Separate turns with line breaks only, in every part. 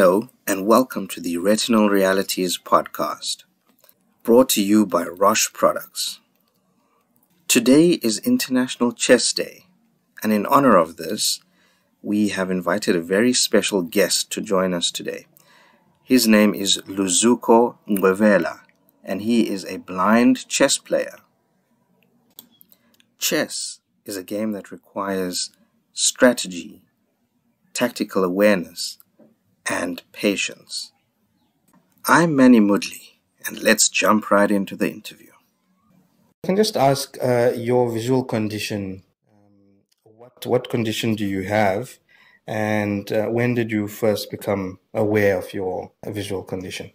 Hello, and welcome to the Retinal Realities podcast, brought to you by Roche Products. Today is International Chess Day, and in honor of this, we have invited a very special guest to join us today. His name is Luzuko Ngwevwla, and he is a blind chess player. Chess is a game that requires strategy, tactical awareness, and patience. I'm Manny Mudley, and let's jump right into the interview. I can just ask uh, your visual condition. Um, what what condition do you have, and uh, when did you first become aware of your visual condition?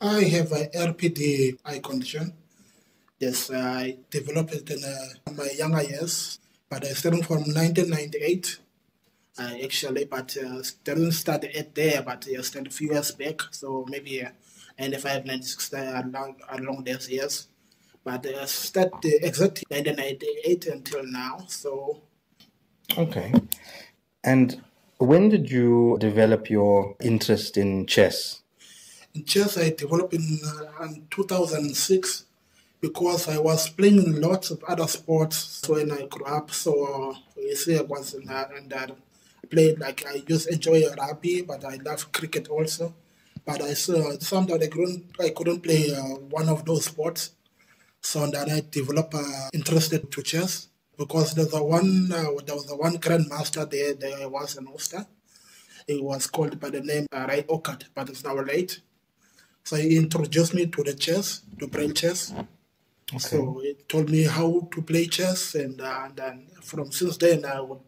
I have an RPD eye condition. Yes, I developed it in uh, my younger years, but I started from 1998 uh, actually, but uh, didn't start it there, but uh, started a few years back. So maybe uh, 95, 96 uh, along, along those years. But uh, start uh, exactly 1998 until now. So.
Okay. And when did you develop your interest in chess?
In chess, I developed in, uh, in 2006 because I was playing lots of other sports when I grew up. So you see, I was in, uh, in that played like I just enjoy rugby, but I love cricket also. But I saw sometimes I couldn't I couldn't play uh, one of those sports, so then I developed uh, interested to chess because there's a one uh, there was a one grandmaster there there was in Worcester. It was called by the name uh, Ray Okat, but it's now late. So he introduced me to the chess, to braille chess. Okay. So he told me how to play chess, and, uh, and then from since then I would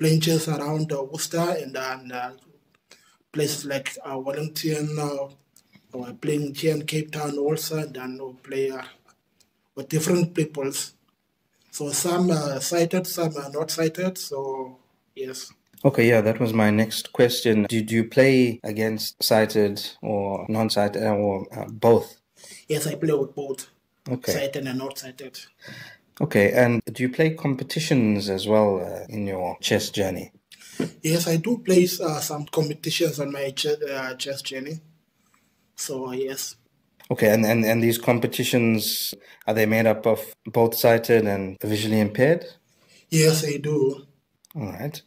playing chess around uh, Worcester and then uh, places like uh, Wellington, uh, playing here in Cape Town also, and then we play uh, with different peoples. So some are sighted, some are not sighted. So yes.
Okay, yeah, that was my next question. Did you play against sighted or non-sighted or uh, both?
Yes, I play with both. Okay. Sighted and not sighted.
Okay, and do you play competitions as well uh, in your chess journey?
Yes, I do play uh, some competitions on my ch- uh, chess journey. So, yes.
Okay, and, and, and these competitions, are they made up of both sighted and visually impaired?
Yes, I do.
All right.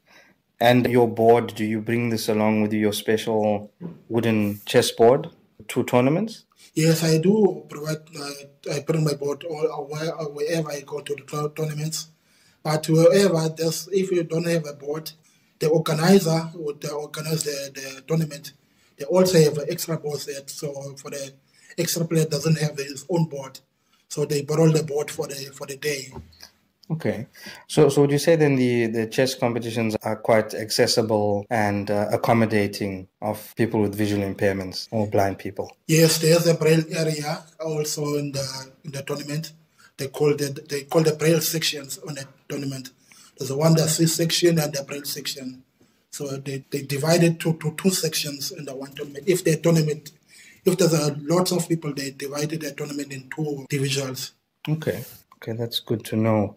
And your board, do you bring this along with your special wooden chess board to tournaments?
Yes, I do provide. Uh, I bring my board all, uh, uh, wherever I go to the tournaments. But wherever there's, if you don't have a board, the organizer would uh, organize the, the tournament. They also have extra board set. So for the extra player doesn't have his own board, so they borrow the board for the for the day.
Okay, so so would you say then the the chess competitions are quite accessible and uh, accommodating of people with visual impairments or blind people?
Yes, there's a braille area also in the in the tournament. They call it they call the braille sections on the tournament. There's a one that says section and the braille section. So they, they divide it to, to two sections in the one tournament. If the tournament, if there's a lots of people, they divided the tournament in two divisions.
Okay. Okay, that's good to know.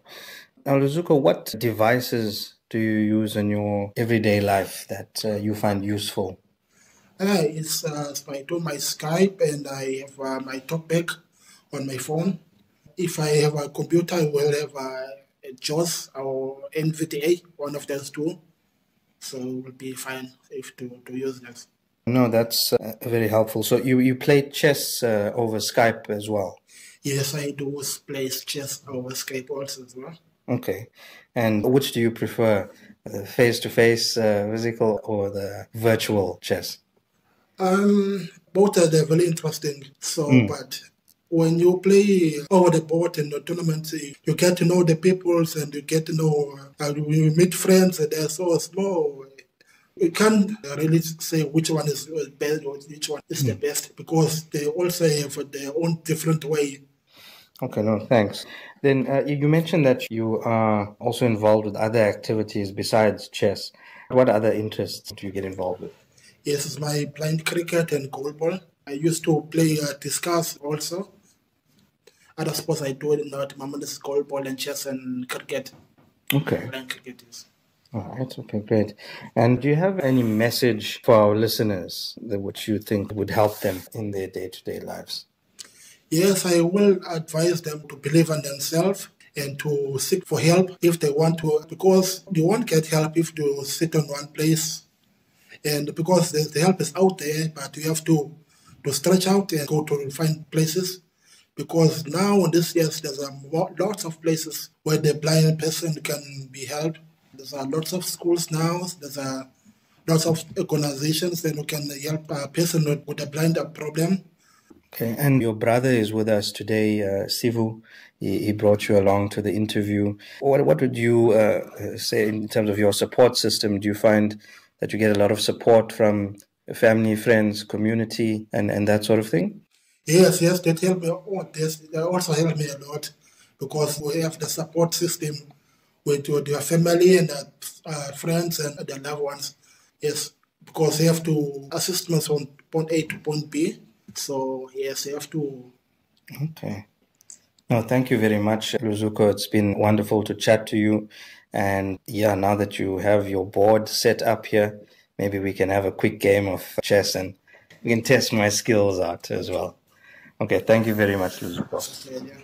Now, Luzuko, what devices do you use in your everyday life that uh, you find useful?
Uh, it's uh, I do my Skype and I have uh, my talkback on my phone. If I have a computer, I will have a, a JAWS or NVDA, one of those two. So it will be fine if to, to use this.
No, that's uh, very helpful. So you, you play chess uh, over Skype as well?
Yes, I do play chess over Skype also as well.
Okay. And which do you prefer, face to face, physical, or the virtual chess?
Um, both are very interesting. So, mm. but when you play over the board in the tournament, you get to know the peoples and you get to know, uh, you meet friends and they're so small. You can't really say which one is best or which one is mm. the hmm. best because they also have their own different way
Okay, no, thanks. Then uh, you mentioned that you are also involved with other activities besides chess. What other interests do you get involved with?
Yes, it's my blind cricket and goalball. I used to play uh, discus also. Other sports I do it not. My mom is goalball and chess and cricket.
Okay.
Blind cricket is.
All right, okay, great. And do you have any message for our listeners that which you think would help them in their day to day lives?
Yes, I will advise them to believe in themselves and to seek for help if they want to, because they won't get help if you sit on one place. And because the, help is out there, but you have to, to stretch out and go to find places. Because now in this years, there's a lots of places where the blind person can be helped. There's a lots of schools now. There's a lots of organizations that can help a person with a blind problem.
Okay, and your brother is with us today, uh, Sivu. He, he brought you along to the interview. What, what would you uh, say in terms of your support system? Do you find that you get a lot of support from family, friends, community, and, and that sort of thing?
Yes, yes, that help. Oh, this, they also help me a lot because we have the support system with, with your family and uh, uh, friends and the loved ones. Yes, because they have to assist us from point A to point B. So yes, you have to.
Okay. No, thank you very much, Luzuko. It's been wonderful to chat to you. And yeah, now that you have your board set up here, maybe we can have a quick game of chess and we can test my skills out as well. Okay, thank you very much, Luzuko.